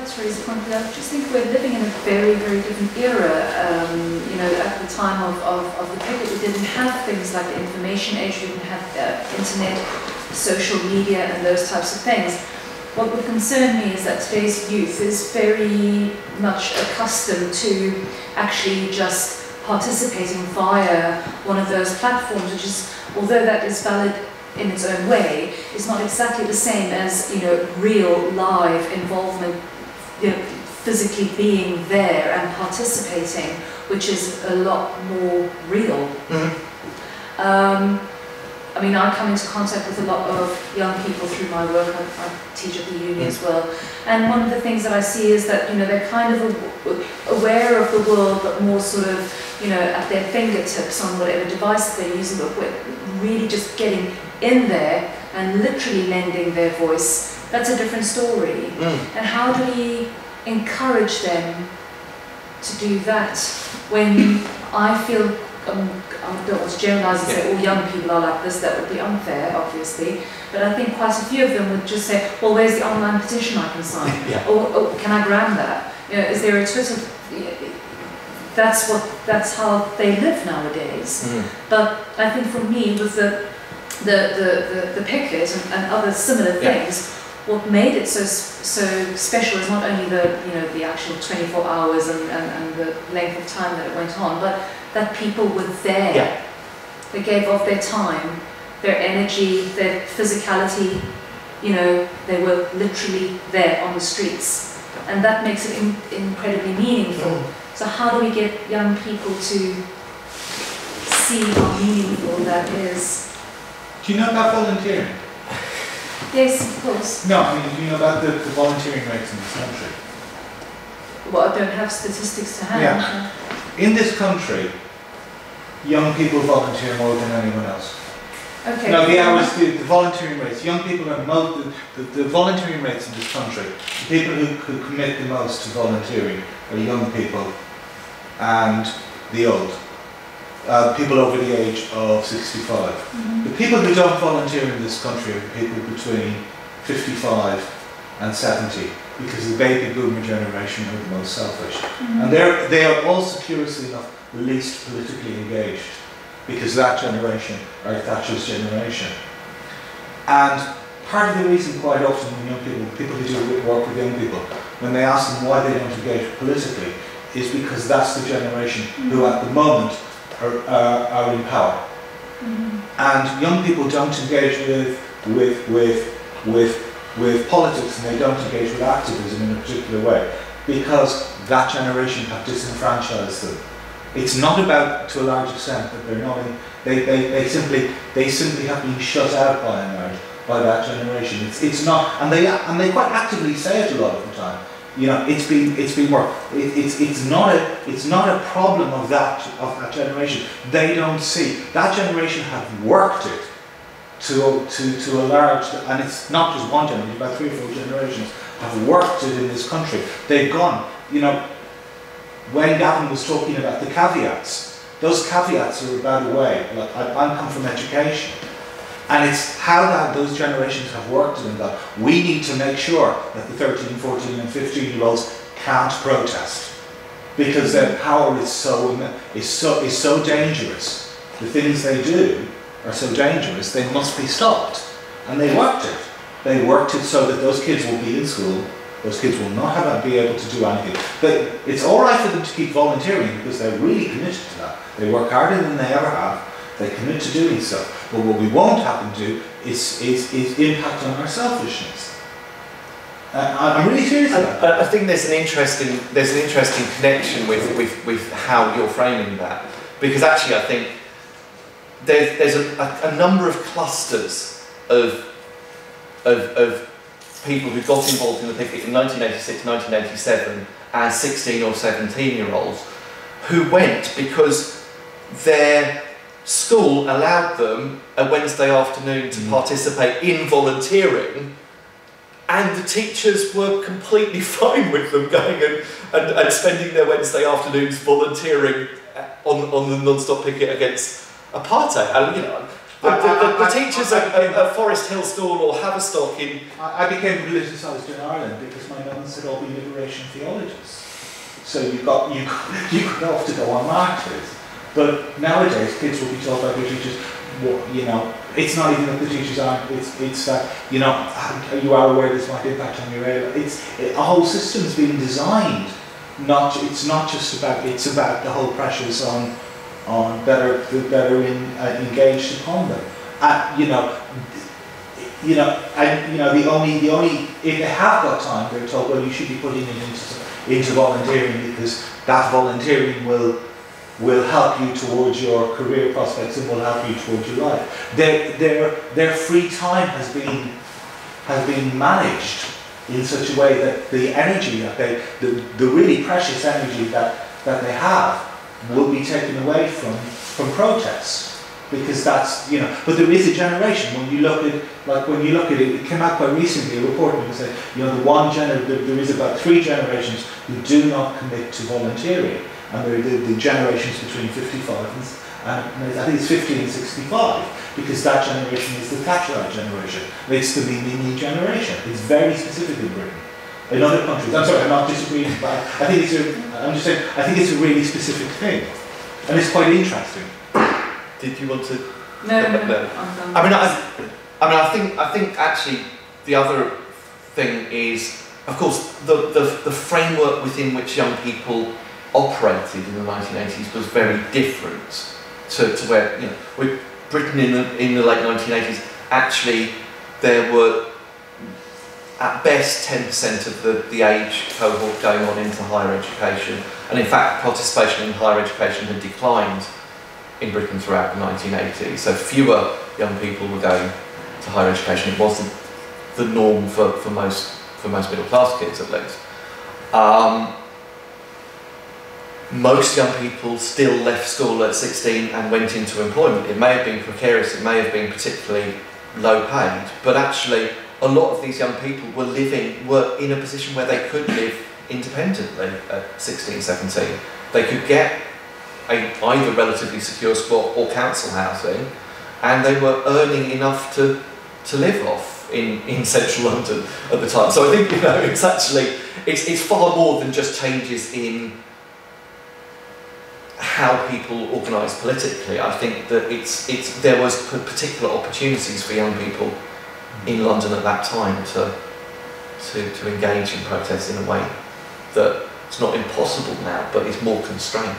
that's. I just think we're living in a very, very different era. Um, you know, at the time of, of, of the picket, we didn't have things like the information age, we didn't have uh, internet, social media, and those types of things. What would concern me is that today's youth is very much accustomed to actually just participating via one of those platforms, which is, although that is valid in its own way is not exactly the same as you know real live involvement you know, physically being there and participating which is a lot more real mm-hmm. um, I mean I come into contact with a lot of young people through my work I, I teach at the uni mm-hmm. as well and one of the things that I see is that you know they're kind of aware of the world but more sort of you know at their fingertips on whatever device they're using but really just getting in there and literally lending their voice, that's a different story. Mm. And how do we encourage them to do that when I feel, um, I don't want to generalize and say all young people are like this, that would be unfair, obviously, but I think quite a few of them would just say, well, where's the online petition I can sign? yeah. or, or, can I grab that? You know, is there a Twitter? That's what. That's how they live nowadays. Mm. But I think for me, with the the, the, the, the picket and, and other similar things, yeah. What made it so so special is not only the you know the actual 24 hours and, and, and the length of time that it went on, but that people were there. Yeah. They gave off their time, their energy, their physicality. You know, they were literally there on the streets, and that makes it in, incredibly meaningful. Mm. So how do we get young people to see how meaningful that is? Do you know about volunteering? Yes, of course. No, I mean, do you know about the, the volunteering rates in this country? Well, I don't have statistics to hand. Yeah. In this country, young people volunteer more than anyone else. Okay. Now, the hours, the, the volunteering rates, young people are most, the, the, the volunteering rates in this country, the people who, who commit the most to volunteering are young people and the old uh, people over the age of 65. Mm-hmm. The people who don't volunteer in this country are people between 55 and 70 because the baby boomer generation are the most selfish. Mm-hmm. And they're, they are also, curiously enough, the least politically engaged because that generation are Thatcher's generation. And part of the reason quite often when young people, people who do work with young people, when they ask them why they don't engage politically, is because that's the generation mm-hmm. who at the moment are, uh, are in power. Mm-hmm. And young people don't engage with, with, with, with, with politics and they don't engage with activism in a particular way because that generation have disenfranchised them. It's not about, to a large extent, that they're not in, they, they, they simply they simply have been shut out by and large by that generation. It's, it's not, and they and they quite actively say it a lot of the time you know, it's been it's been work. It, it's it's not a it's not a problem of that of that generation. They don't see that generation have worked it to to to a large, and it's not just one generation, about three or four generations have worked it in this country. They've gone, you know, when Gavin was talking about the caveats, those caveats are about the way. Like I, I come from education. And it's how that those generations have worked in that we need to make sure that the 13, 14 and 15 year olds can't protest because their power is so, is so, is so dangerous. The things they do are so dangerous, they must be stopped. And they worked it. They worked it so that those kids will be in school, those kids will not have be able to do anything. But it's all right for them to keep volunteering because they're really committed to that. They work harder than they ever have. They commit to doing so. But what we won't have them do is, is, is impact on our selfishness. Uh, I'm really serious about that. I think there's an interesting there's an interesting connection with, with, with how you're framing that because actually I think there's, there's a, a, a number of clusters of, of, of people who got involved in the picket in 1986, 1987 as 16 or 17 year olds who went because their school allowed them a Wednesday afternoon to mm. participate in volunteering and the teachers were completely fine with them going and, and, and spending their Wednesday afternoons volunteering on, on the non-stop picket against apartheid. And, you know, the, the, the, the I- I- teachers at, Forest Hill School or Haverstock in I, I became politicised in Ireland because my nuns had all been liberation theologians. So you got you you could off to go on marches. But nowadays, kids will be told by their teachers, what you know, it's not even that the teachers aren't. It's it's that you know, you are aware this might impact on your area. It's it, a whole system's been designed. Not it's not just about it's about the whole pressures on on that are in, uh, engaged upon them. Uh, you know, you know, and you know the only the only if they have got time, they're told well you should be putting it into into volunteering because that volunteering will will help you towards your career prospects and will help you towards your life. Their their their free time has been has been managed in such a way that the energy that they the, the really precious energy that that they have will be taken away from from protests. Because that's you know but there is a generation. When you look at like when you look at it it came out quite recently a report that said you know the one gener there, there is about three generations who do not commit to volunteering and they're the, the generations between 55 and, and I think it's 50 and 65 because that generation is the Thatcherite generation it's the me me me generation it's very specific in Britain in other countries I'm sorry I'm not disagreeing but I think it's a I'm just saying I think it's a really specific thing and it's quite interesting did you want to No, no, No. no. I'm. I mean, I, I mean, I think, I think actually the other thing is, of course, the, the, the framework within which young people operated in the 1980s was very different to, to where, you know, with Britain in the, in the late 1980s, actually there were at best 10% of the, the age cohort going on into higher education. And in fact, participation in higher education had declined in Britain throughout the 1980s. So fewer young people were going to higher education. It wasn't the norm for, for most for most middle class kids at least. Um, most young people still left school at 16 and went into employment. It may have been precarious, it may have been particularly low paid, but actually a lot of these young people were living, were in a position where they could live independently at 16, 17. They could get a, either relatively secure spot or council housing, and they were earning enough to, to live off in, in central London at the time. So I think you know it's actually it's, it's far more than just changes in how people organise politically. I think that it's it's there was particular opportunities for young people in London at that time to to, to engage in protest in a way that it's not impossible now, but it's more constrained.